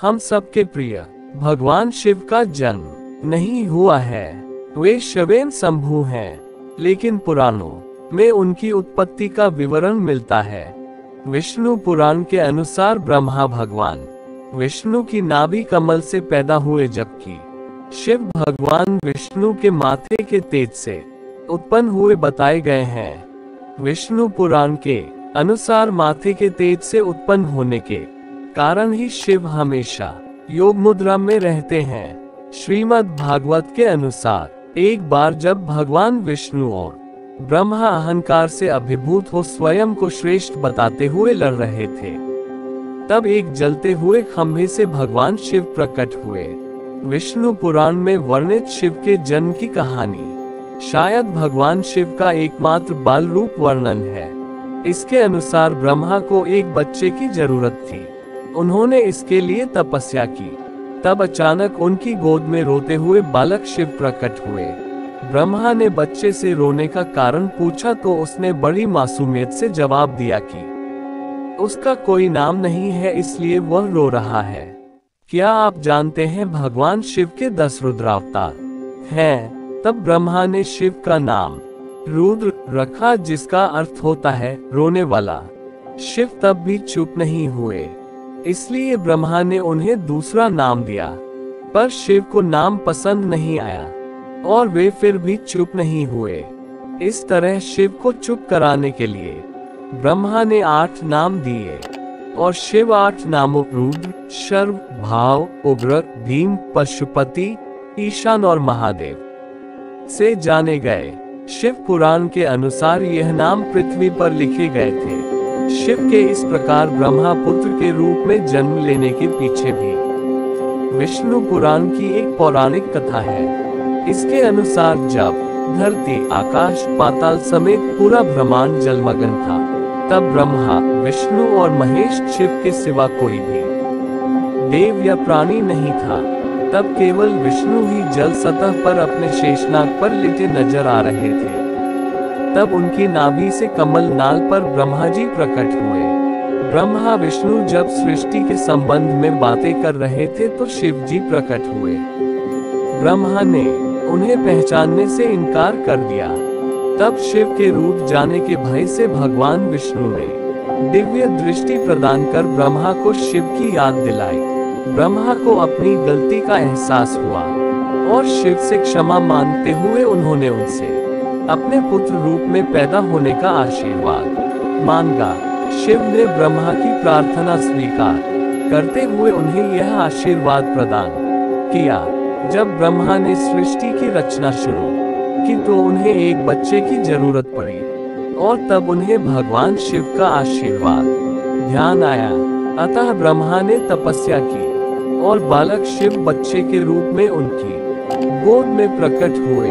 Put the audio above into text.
हम सबके प्रिय, भगवान शिव का जन्म नहीं हुआ है। वे शवेन शंभु हैं, लेकिन पुराणों में उनकी उत्पत्ति का विवरण मिलता है। विष्णु पुराण के अनुसार ब्रह्मा भगवान, विष्णु की नाभि कमल से पैदा हुए जबकि शिव भगवान विष्णु के माथे के तेज से उत्पन्न हुए बताए गए हैं। विष्णु पुराण के अनुसार माथे के तेज से उत्पन्न होने के कारण ही शिव हमेशा योग मुद्रा में रहते हैं। श्रीमद् भागवत के अनुसार, एक बार जब भगवान विष्णु और ब्रह्मा अहंकार से अभिभूत हो स्वयं को श्रेष्ठ बताते हुए लड़ रहे थे, तब एक जलते हुए खंभे से भगवान शिव प्रकट हुए। विष्णु पुराण में वर्णित शिव के जन्म की कहानी। शायद भगवान शिव का एकमात्र बाल रूप वर्णन है। इसके अनुसार ब्रह्मा को एक बच्चे की ज़रूरत थी। उन्होंने इसके लिए तपस्या की। तब अचानक उनकी गोद में रोते हुए बालक शिव प्रकट हुए। ब्रह्मा ने बच्चे से रोने का कारण पूछा तो उसने बड़ी मासूमियत से जवाब दिया कि, उसका कोई नाम नहीं है, इसलिए वह रो रहा है। क्या आप जानते हैं भगवान शिव के दस रुद्रावतार हैं। तब ब्रह्मा ने शिव का नाम, रुद्र, रखा जिसका अर्थ होता है रोने वाला। शिव तब भी चुप नहीं हुए। इसलिए ब्रह्मा ने उन्हें दूसरा नाम दिया। पर शिव को नाम पसंद नहीं आया, और वे फिर भी चुप नहीं हुए। इस तरह शिव को चुप कराने के लिए, ब्रह्मा ने आठ नाम दिए, और शिव आठ नामों रुद्र, शर्व, भाव, उग्र, भीम, पशुपति, ईशान और महादेव से जाने गए। शिव पुराण के अनुसार यह नाम पृथ्वी पर लिखे गए थे। शिव के इस प्रकार ब्रह्मा पुत्र के रूप में जन्म लेने के पीछे भी। विष्णु पुराण की एक पौराणिक कथा है। इसके अनुसार जब धरती, आकाश, पाताल समेत पूरा ब्रह्मांड जलमग्न था, तब ब्रह्मा, विष्णु और महेश शिव के सिवा कोई भी देव या प्राणी नहीं था। तब केवल विष्णु ही जल सतह पर अपने शेषनाग पर लेटे नज़र आ रहे थे। तब उनकी नाभि से कमल नाल पर ब्रह्मा जी प्रकट हुए। ब्रह्मा विष्णु जब सृष्टि के संबंध में बातें कर रहे थे तो शिव जी प्रकट हुए। ब्रह्मा ने उन्हें पहचानने से इनकार कर दिया। तब शिव के रूप जाने के भय से भगवान विष्णु ने दिव्य दृष्टि प्रदान कर ब्रह्मा को शिव की याद दिलाई। ब्रह्मा को अपनी गलती का एहसास हुआ, और शिव से क्षमा मांगते हुए उन्होंने उनसे अपने पुत्र रूप में पैदा होने का आशीर्वाद। मांगा शिव ने ब्रह्मा की प्रार्थना स्वीकार। करते हुए उन्हें यह आशीर्वाद प्रदान किया, जब ब्रह्मा ने सृष्टि की रचना शुरू की तो उन्हें एक बच्चे की ज़रूरत पड़ी और तब उन्हें भगवान शिव का आशीर्वाद। ध्यान आया, अतः ब्रह्मा ने तपस्या की और बालक शिव बच्चे के रूप में उनकी गोद में प्रकट हुए।